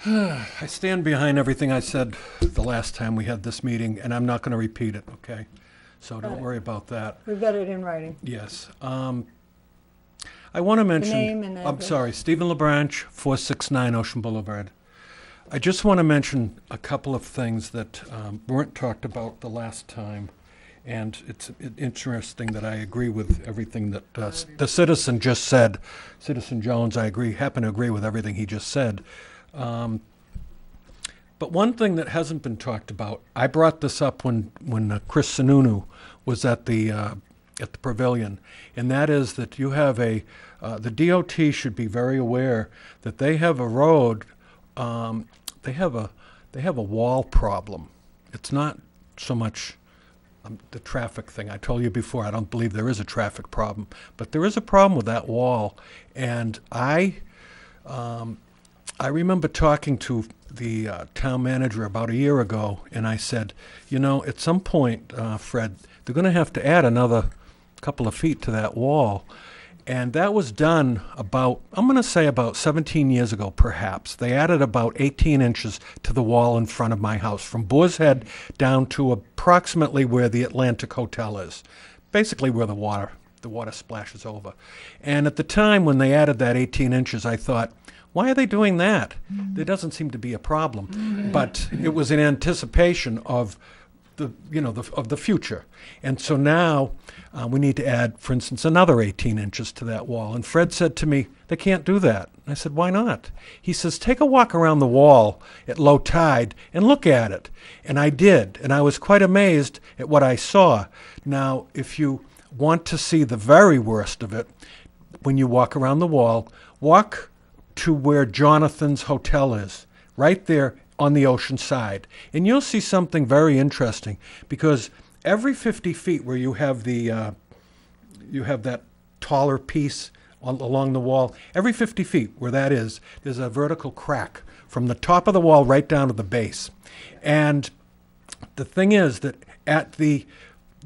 I stand behind everything I said the last time we had this meeting, and I'm not going to repeat it, okay? So don't worry about that. We've got it in writing. Yes. um, I want to mention. name and I'm address. sorry, Stephen LaBranche, 469 Ocean Boulevard. I just want to mention a couple of things that um, weren't talked about the last time. And it's interesting that I agree with everything that uh, s- the citizen just said. Citizen Jones, I agree, happen to agree with everything he just said. Um, But one thing that hasn't been talked about, I brought this up when, when uh, Chris Sununu was at the, uh, at the pavilion, and that is that you have a, uh, the DOT should be very aware that they have a road, um, they have a, they have a wall problem. It's not so much um, the traffic thing. I told you before, I don't believe there is a traffic problem, but there is a problem with that wall. And I, um, I remember talking to the uh, town manager about a year ago, and I said, you know, at some point, uh, Fred, they're going to have to add another couple of feet to that wall. And that was done about, I'm going to say about 17 years ago, perhaps. They added about 18 inches to the wall in front of my house, from Boar's Head down to approximately where the Atlantic Hotel is, basically where the water, the water splashes over. And at the time when they added that 18 inches, I thought, why are they doing that? There doesn't seem to be a problem. But it was in anticipation of the you know the, of the future, and so now uh, we need to add, for instance, another 18 inches to that wall. And Fred said to me, "They can't do that." I said, "Why not?" He says, "Take a walk around the wall at low tide and look at it." And I did, and I was quite amazed at what I saw. Now, if you want to see the very worst of it, when you walk around the wall, walk to where Jonathan's hotel is, right there on the ocean side. And you'll see something very interesting because every 50 feet where you have the uh, you have that taller piece on, along the wall, every 50 feet where that is, there's a vertical crack from the top of the wall right down to the base. And the thing is that at the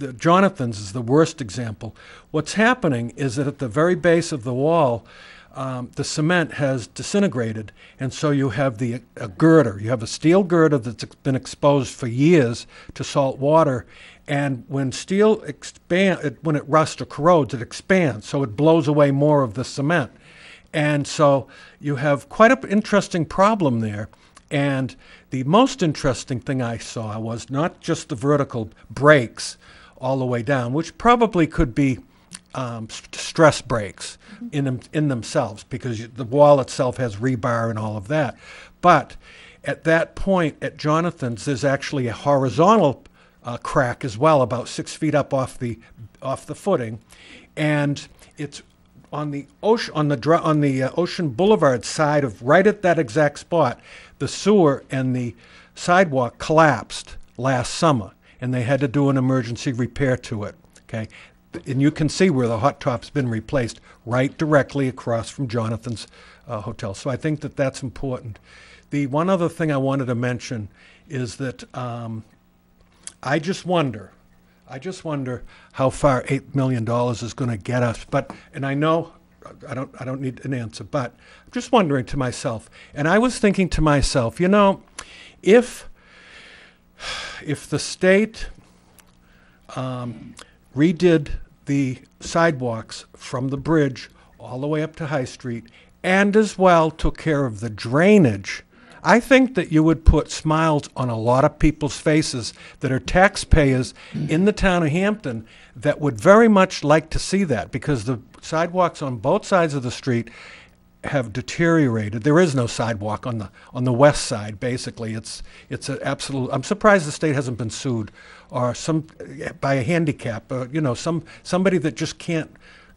the Jonathan's is the worst example. What's happening is that at the very base of the wall, um, the cement has disintegrated, and so you have the a girder. You have a steel girder that's been exposed for years to salt water, and when steel expand, it, when it rusts or corrodes, it expands, so it blows away more of the cement, and so you have quite an interesting problem there. And the most interesting thing I saw was not just the vertical breaks all the way down, which probably could be um, s- stress breaks in them, in themselves because you, the wall itself has rebar and all of that. But at that point at Jonathan's, there's actually a horizontal uh, crack as well, about six feet up off the off the footing, and it's on the ocean on the on the uh, Ocean Boulevard side of right at that exact spot. The sewer and the sidewalk collapsed last summer, and they had to do an emergency repair to it. Okay, and you can see where the hot top's been replaced, right directly across from Jonathan's uh, hotel. So I think that that's important. The one other thing I wanted to mention is that um, I just wonder, I just wonder how far eight million dollars is going to get us. But and I know I don't I don't need an answer, but I'm just wondering to myself. And I was thinking to myself, you know, if if the state um, redid the sidewalks from the bridge all the way up to High Street, and as well took care of the drainage, I think that you would put smiles on a lot of people's faces that are taxpayers in the town of Hampton that would very much like to see that because the sidewalks on both sides of the street have deteriorated. There is no sidewalk on the on the west side. Basically, it's it's an absolute. I'm surprised the state hasn't been sued, or some by a handicap. Uh, you know, some somebody that just can't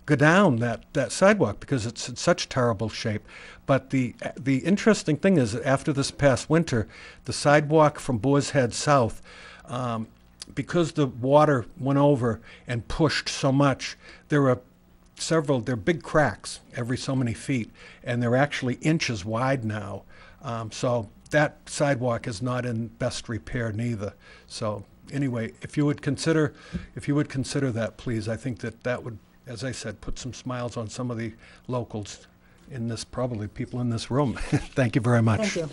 go down that, that sidewalk because it's in such terrible shape. But the the interesting thing is that after this past winter, the sidewalk from Boar's Head south. Um, because the water went over and pushed so much, there are several, they're big cracks every so many feet, and they're actually inches wide now. Um, so that sidewalk is not in best repair neither. So anyway, if you would consider, if you would consider that, please, I think that that would, as I said, put some smiles on some of the locals in this, probably people in this room. Thank you very much. Thank you.